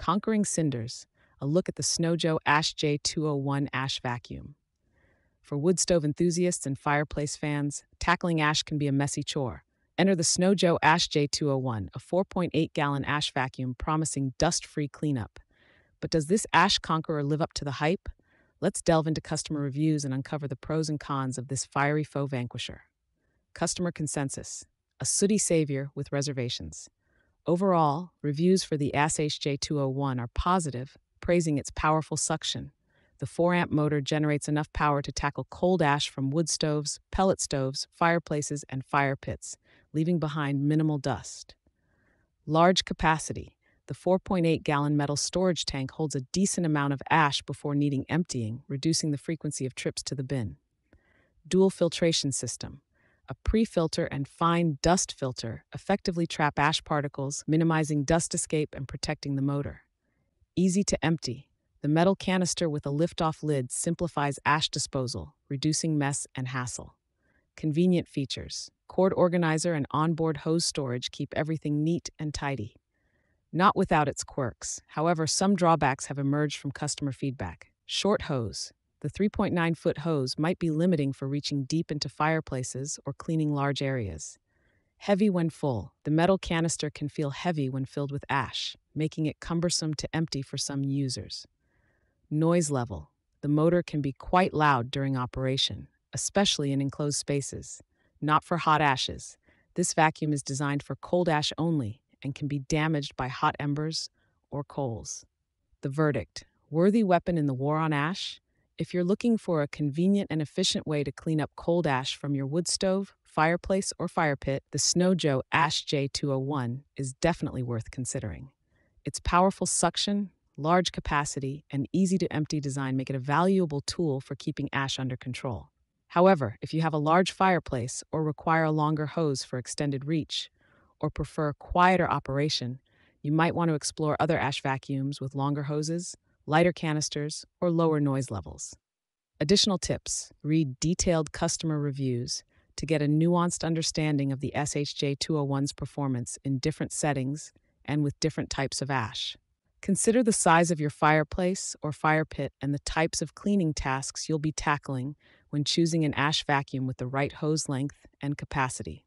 Conquering Cinders, a look at the Snow Joe Ash J201 Ash Vacuum. For wood stove enthusiasts and fireplace fans, tackling ash can be a messy chore. Enter the Snow Joe Ash J201, a 4.8 gallon ash vacuum promising dust free cleanup. But does this ash conqueror live up to the hype? Let's delve into customer reviews and uncover the pros and cons of this fiery foe vanquisher. Customer consensus a sooty savior with reservations. Overall, reviews for the SHJ201 are positive, praising its powerful suction. The 4 amp motor generates enough power to tackle cold ash from wood stoves, pellet stoves, fireplaces, and fire pits, leaving behind minimal dust. Large capacity. The 4.8 gallon metal storage tank holds a decent amount of ash before needing emptying, reducing the frequency of trips to the bin. Dual filtration system. A pre filter and fine dust filter effectively trap ash particles, minimizing dust escape and protecting the motor. Easy to empty. The metal canister with a lift-off lid simplifies ash disposal, reducing mess and hassle. Convenient features. Cord organizer and onboard hose storage keep everything neat and tidy. Not without its quirks. However, some drawbacks have emerged from customer feedback. Short hose. The 3.9 foot hose might be limiting for reaching deep into fireplaces or cleaning large areas. Heavy when full. The metal canister can feel heavy when filled with ash, making it cumbersome to empty for some users. Noise level. The motor can be quite loud during operation, especially in enclosed spaces. Not for hot ashes. This vacuum is designed for cold ash only and can be damaged by hot embers or coals. The verdict worthy weapon in the war on ash? If you're looking for a convenient and efficient way to clean up cold ash from your wood stove, fireplace, or fire pit, the Snow Joe Ash J201 is definitely worth considering. Its powerful suction, large capacity, and easy to empty design make it a valuable tool for keeping ash under control. However, if you have a large fireplace or require a longer hose for extended reach, or prefer quieter operation, you might want to explore other ash vacuums with longer hoses lighter canisters, or lower noise levels. Additional tips read detailed customer reviews to get a nuanced understanding of the SHJ 201's performance in different settings and with different types of ash. Consider the size of your fireplace or fire pit and the types of cleaning tasks you'll be tackling when choosing an ash vacuum with the right hose length and capacity.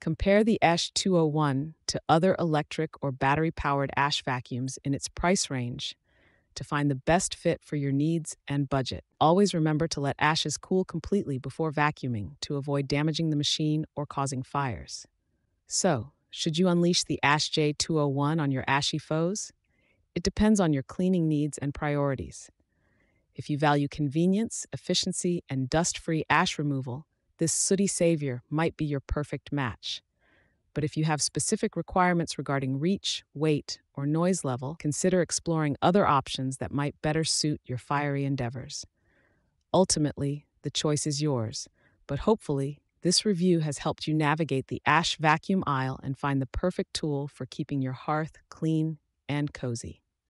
Compare the Ash 201 to other electric or battery powered ash vacuums in its price range to find the best fit for your needs and budget. Always remember to let ashes cool completely before vacuuming to avoid damaging the machine or causing fires. So, should you unleash the Ash J201 on your ashy foes? It depends on your cleaning needs and priorities. If you value convenience, efficiency, and dust free ash removal, this sooty savior might be your perfect match. But if you have specific requirements regarding reach, weight, or noise level, consider exploring other options that might better suit your fiery endeavors. Ultimately, the choice is yours, but hopefully, this review has helped you navigate the ash vacuum aisle and find the perfect tool for keeping your hearth clean and cozy.